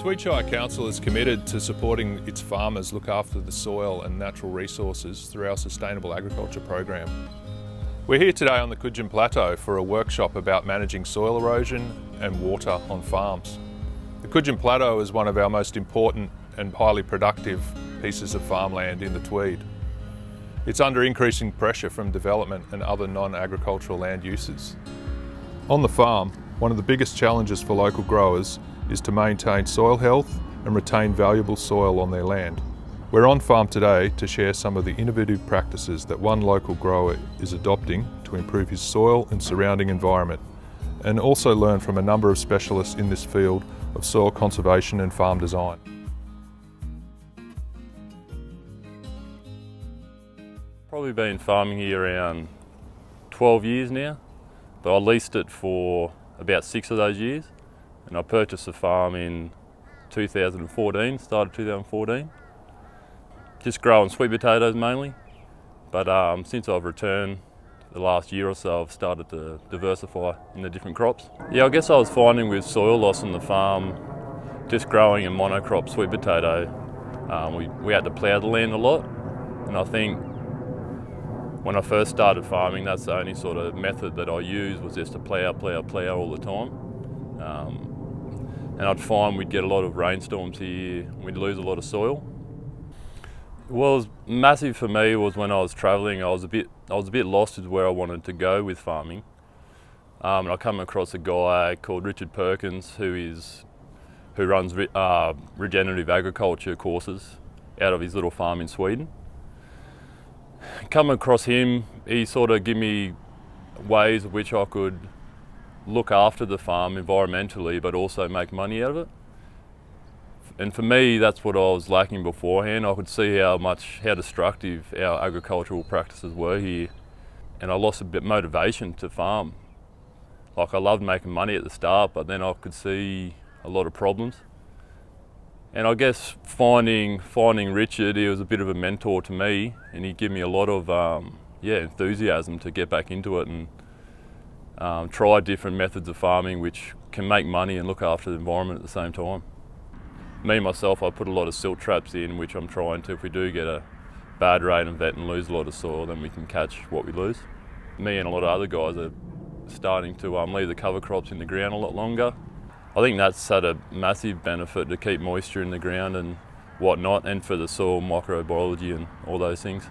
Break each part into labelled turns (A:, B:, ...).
A: Tweed Shire Council is committed to supporting its farmers look after the soil and natural resources through our Sustainable Agriculture program. We're here today on the Cudgen Plateau for a workshop about managing soil erosion and water on farms. The Cudgen Plateau is one of our most important and highly productive pieces of farmland in the Tweed. It's under increasing pressure from development and other non-agricultural land uses. On the farm, one of the biggest challenges for local growers is to maintain soil health and retain valuable soil on their land. We're on farm today to share some of the innovative practices that one local grower is adopting to improve his soil and surrounding environment, and also learn from a number of specialists in this field of soil conservation and farm design.
B: Probably been farming here around 12 years now, but I leased it for about six of those years and I purchased the farm in 2014, started 2014. Just growing sweet potatoes mainly, but um, since I've returned the last year or so, I've started to diversify into different crops. Yeah, I guess I was finding with soil loss on the farm, just growing a monocrop sweet potato, um, we, we had to plough the land a lot, and I think when I first started farming, that's the only sort of method that I used was just to plough, plough, plough all the time. Um, and I'd find we'd get a lot of rainstorms here, we'd lose a lot of soil. What was massive for me was when I was travelling, I was a bit I was a bit lost with where I wanted to go with farming. Um, and I come across a guy called Richard Perkins who is who runs uh, regenerative agriculture courses out of his little farm in Sweden. Come across him, he sort of gave me ways of which I could look after the farm environmentally, but also make money out of it. And for me, that's what I was lacking beforehand. I could see how much, how destructive our agricultural practices were here. And I lost a bit motivation to farm. Like I loved making money at the start, but then I could see a lot of problems. And I guess finding finding Richard, he was a bit of a mentor to me, and he gave me a lot of um, yeah enthusiasm to get back into it and um, try different methods of farming which can make money and look after the environment at the same time. Me myself, I put a lot of silt traps in which I'm trying to, if we do get a bad rain event and lose a lot of soil, then we can catch what we lose. Me and a lot of other guys are starting to um, leave the cover crops in the ground a lot longer. I think that's had a massive benefit to keep moisture in the ground and whatnot, and for the soil microbiology and all those things.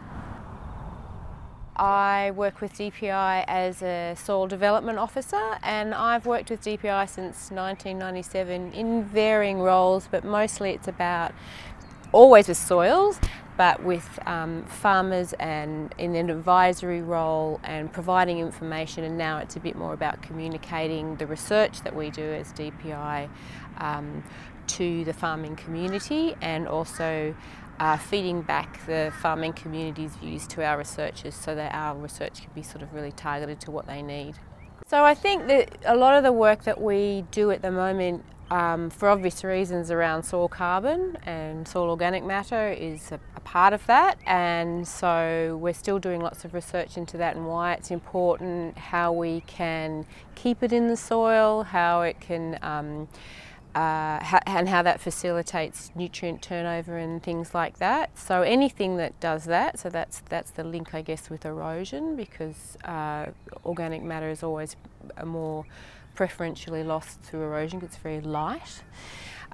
C: I work with DPI as a soil development officer and I've worked with DPI since 1997 in varying roles but mostly it's about always with soils but with um, farmers and in an advisory role and providing information and now it's a bit more about communicating the research that we do as DPI um, to the farming community and also uh, feeding back the farming community's views to our researchers so that our research can be sort of really targeted to what they need. So I think that a lot of the work that we do at the moment um, for obvious reasons around soil carbon and soil organic matter is a, a, part of that and so we're still doing lots of research into that and why it's important, how we can keep it in the soil, how it can um, uh, and how that facilitates nutrient turnover and things like that. So anything that does that, so that's that's the link I guess with erosion because uh, organic matter is always more preferentially lost through erosion because it's very light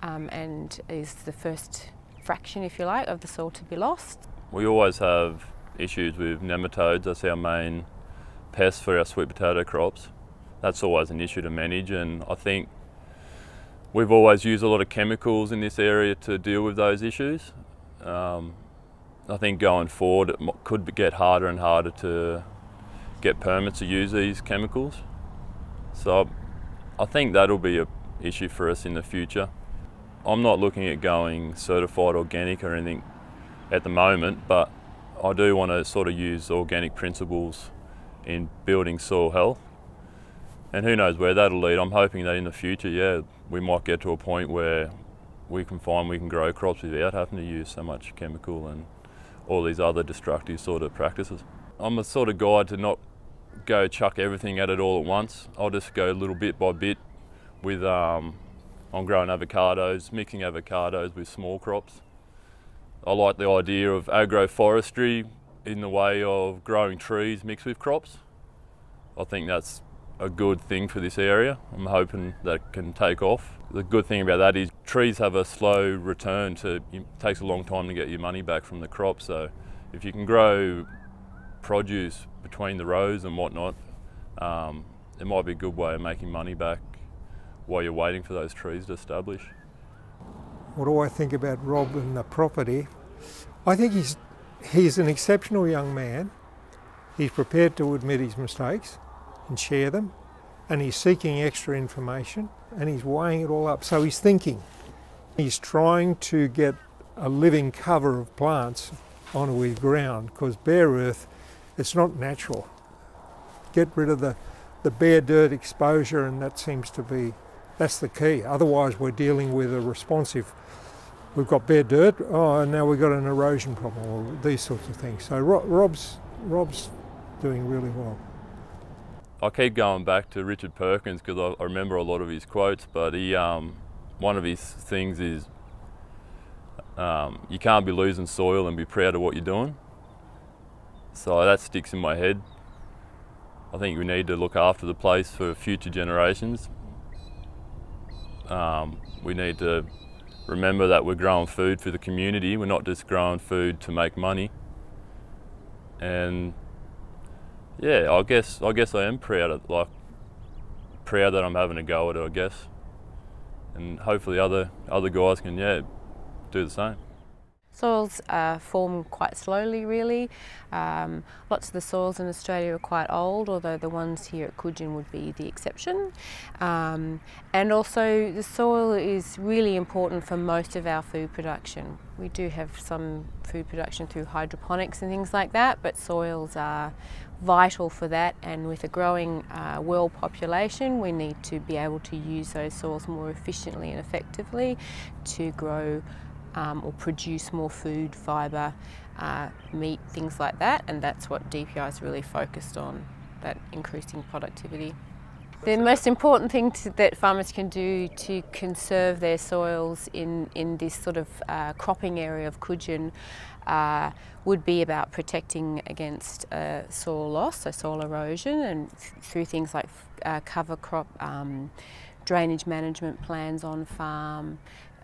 C: um, and is the first fraction, if you like, of the soil to be lost.
B: We always have issues with nematodes, that's our main pest for our sweet potato crops. That's always an issue to manage and I think We've always used a lot of chemicals in this area to deal with those issues. Um, I think going forward it could get harder and harder to get permits to use these chemicals. So I think that'll be an issue for us in the future. I'm not looking at going certified organic or anything at the moment, but I do want to sort of use organic principles in building soil health and who knows where that'll lead. I'm hoping that in the future, yeah, we might get to a point where we can find we can grow crops without having to use so much chemical and all these other destructive sort of practices. I'm a sort of guy to not go chuck everything at it all at once. I'll just go little bit by bit with um, on growing avocados, mixing avocados with small crops. I like the idea of agroforestry in the way of growing trees mixed with crops. I think that's a good thing for this area. I'm hoping that can take off. The good thing about that is trees have a slow return to, it takes a long time to get your money back from the crop. So if you can grow produce between the rows and whatnot, um, it might be a good way of making money back while you're waiting for those trees to establish.
D: What do I think about Rob and the property? I think he's he's an exceptional young man. He's prepared to admit his mistakes and share them, and he's seeking extra information and he's weighing it all up. So he's thinking. He's trying to get a living cover of plants onto his ground because bare earth, it's not natural. Get rid of the, the bare dirt exposure, and that seems to be that's the key. Otherwise, we're dealing with a responsive. We've got bare dirt. Oh, and now we've got an erosion problem, or these sorts of things. So Rob's Rob's doing really well.
B: I keep going back to Richard Perkins because I, I, remember a lot of his quotes, but he um, one of his things is um, you can't be losing soil and be proud of what you're doing. So that sticks in my head. I think we need to look after the place for future generations. Um, we need to remember that we're growing food for the community. We're not just growing food to make money. And yeah, I guess I guess I am proud of like proud that I'm having a go at it. I guess, and hopefully other other guys can yeah do the same.
C: Soils uh, form quite slowly really. Um, lots of the soils in Australia are quite old, although the ones here at Cudgen would be the exception. Um, and also the soil is really important for most of our food production. We do have some food production through hydroponics and things like that, but soils are vital for that and with a growing uh, world population we need to be able to use those soils more efficiently and effectively to grow um, or produce more food, fibre, uh, meat, things like that, and that's what DPI is really focused on, that increasing productivity. The most important thing to, that farmers can do to conserve their soils in, in this sort of uh, cropping area of Cudgen uh, would be about protecting against uh, soil loss, so soil erosion, and th through things like uh, cover crop, um, drainage management plans on farm,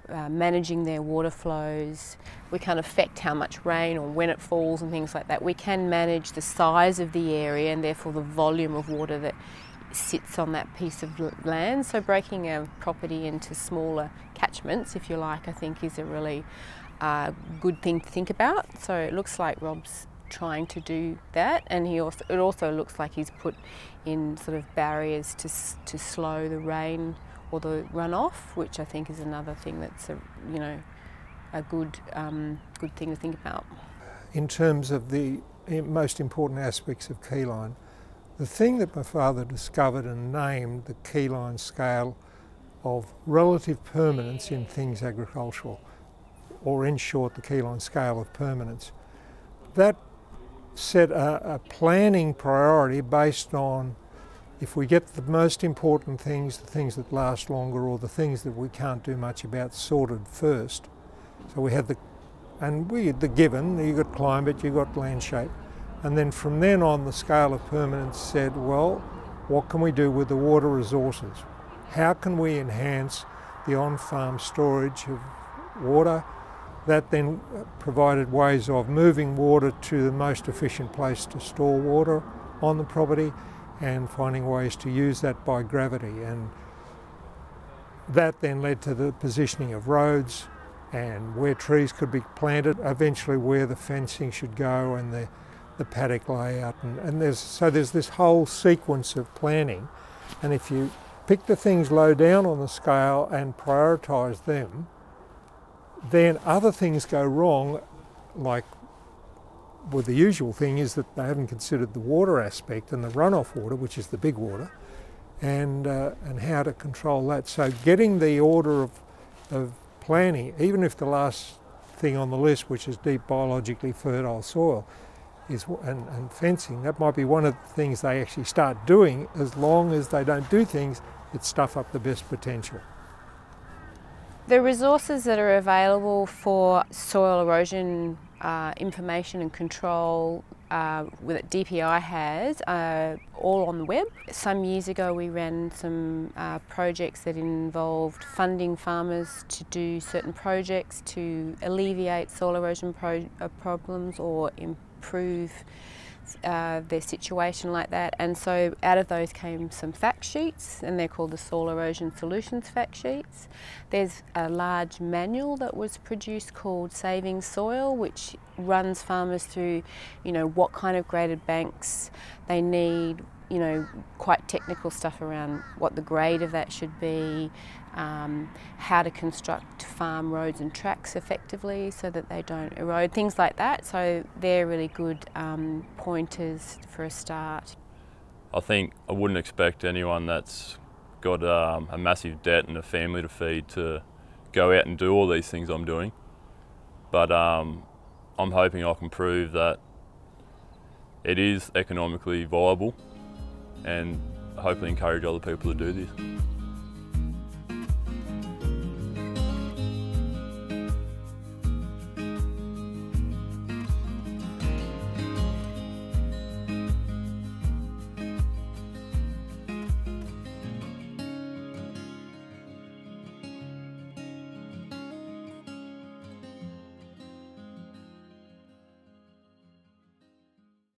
C: uh, managing their water flows. We can't affect how much rain or when it falls and things like that. We can manage the size of the area and therefore the volume of water that sits on that piece of land. So breaking a property into smaller catchments, if you like, I think is a really uh, good thing to think about. So it looks like Rob's trying to do that and he also it also looks like he's put in sort of barriers to to slow the rain or the runoff, which I think is another thing that's a you know a good um, good thing to think about.
D: In terms of the most important aspects of keyline, the thing that my father discovered and named the keyline scale of relative permanence in things agricultural, or in short, the keyline scale of permanence, that set a, a planning priority based on if we get the most important things, the things that last longer, or the things that we can't do much about, sorted first. So we had the, and we the given. You got climate, you got land shape, and then from then on, the scale of permanence said, well, what can we do with the water resources? How can we enhance the on-farm storage of water? That then provided ways of moving water to the most efficient place to store water on the property and finding ways to use that by gravity. And that then led to the positioning of roads and where trees could be planted, eventually where the fencing should go and the, the paddock layout. And, and there's, so there's this whole sequence of planning. And if you pick the things low down on the scale and prioritise them, then other things go wrong, like well, the usual thing is that they haven't considered the water aspect and the runoff water, which is the big water, and, uh, and how to control that. So getting the order of, of planning, even if the last thing on the list, which is deep biologically fertile soil, is and, and fencing, that might be one of the things they actually start doing as long as they don't do things that stuff up the best potential.
C: The resources that are available for soil erosion uh, information and control uh, that DPI has uh, all on the web. Some years ago we ran some uh, projects that involved funding farmers to do certain projects to alleviate soil erosion pro uh, problems or improve uh, their situation like that and so out of those came some fact sheets and they're called the soil erosion solutions fact sheets. There's a large manual that was produced called Saving Soil which runs farmers through you know what kind of graded banks they need, you know, quite technical stuff around what the grade of that should be, um, how to construct farm roads and tracks effectively so that they don't erode, things like that. So they're really good um, pointers for a start.
B: I think I wouldn't expect anyone that's got um, a massive debt and a family to feed to go out and do all these things I'm doing. But um, I'm hoping I can prove that it is economically viable and hopefully encourage other people to do this.